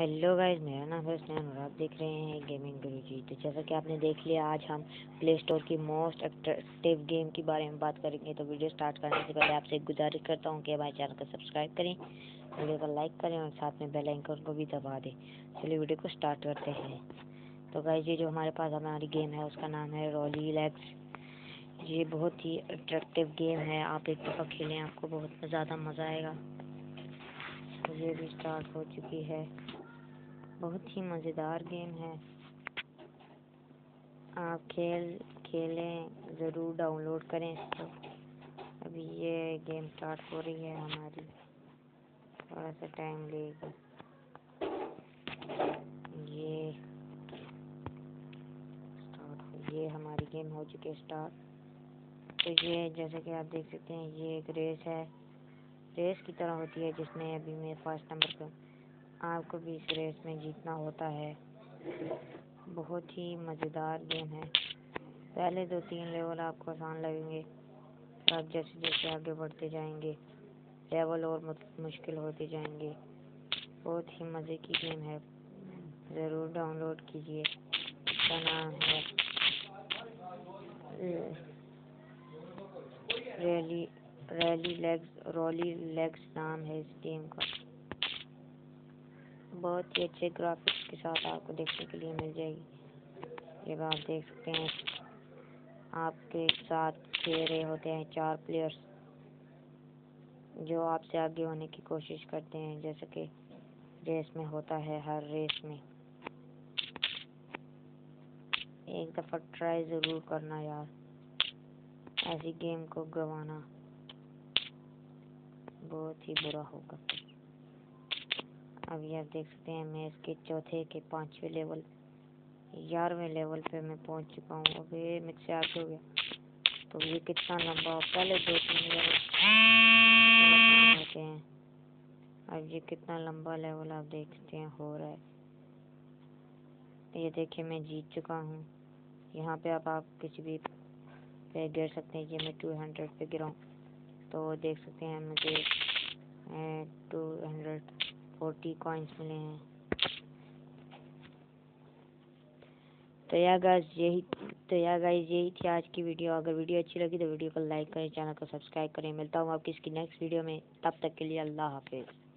Hello guys मेरा नाम है स्नैन और आप देख रहे हैं गेमिंग गुरु जी तो जैसा कि आपने देख लिया, आज हम प्ले स्टोर की मोस्ट अट्रैक्टिव गेम के बारे में बात करेंगे। तो वीडियो स्टार्ट करने से पहले आपसे गुजारिश करता हूँ कि हमारे चैनल को सब्सक्राइब करें, वीडियो को लाइक करें और साथ में बेल आइकन को भी दबा दें। चलिए वीडियो को स्टार्ट करते हैं। तो गाइज़ ये जो हमारे पास हमारी गेम है, उसका नाम है रॉली लैक्स ये बहुत ही अट्रैक्टिव गेम है। आप एक दफ़ा खेलें, आपको बहुत ज़्यादा मज़ा आएगा। ये भी स्टार्ट हो चुकी है। बहुत ही मज़ेदार गेम है। आप खेल, खेलें, ज़रूर डाउनलोड करें। इसको अभी ये गेम स्टार्ट हो रही है हमारी। थोड़ा सा टाइम लेगा। ये स्टार्ट हो, ये हमारी गेम हो चुकी है स्टार्ट तो ये जैसे कि आप देख सकते हैं, ये एक रेस है। रेस की तरह होती है जिसमें अभी मैं फ़र्स्ट नंबर पर आपको भी इस रेस में जीतना होता है। बहुत ही मज़ेदार गेम है। पहले दो तीन लेवल आपको आसान लगेंगे। आप जैसे जैसे आगे बढ़ते जाएँगे लेवल और मुश्किल होते जाएँगे। बहुत ही मज़े की गेम है। ज़रूर डाउनलोड कीजिए। इसका नाम है, rally rally legs rolly legs नाम है इस गेम का। बहुत ही अच्छे ग्राफिक्स के साथ आपको देखने के लिए मिल जाएगी। जब आप देख सकते हैं, आपके साथ खेल रहे होते हैं चार प्लेयर्स जो आपसे आगे होने की कोशिश करते हैं, जैसे कि रेस में होता है हर रेस में। एक दफ़ा ट्राई ज़रूर करना यार, ऐसी गेम को गवाना बहुत ही बुरा होगा। अभी आप देख सकते हैं मैं इसके चौथे के पाँचवें लेवल ग्यारहवें लेवल पे मैं पहुँच चुका हूँ। अभी मुझसे आगे हो गया। तो ये कितना लंबा पहले दो तीन लेवल होते हैं। अब ये कितना लंबा लेवल आप देख सकते हैं, हो रहा है। ये देखिए मैं जीत चुका हूँ। यहाँ पे अब आप किसी भी पे गिर सकते हैं ये मैं टू हंड्रेड पे गिरा तो देख सकते हैं मुझे टू हंड्रेड फोर्टी कॉइन्स मिले हैं। तो यार गाइस यही तो यार गाइस यही थी आज की वीडियो अगर वीडियो अच्छी लगी तो वीडियो को लाइक करें चैनल को सब्सक्राइब करें। मिलता हूँ आपकी इसकी नेक्स्ट वीडियो में। तब तक के लिए अल्लाह हाफिज़।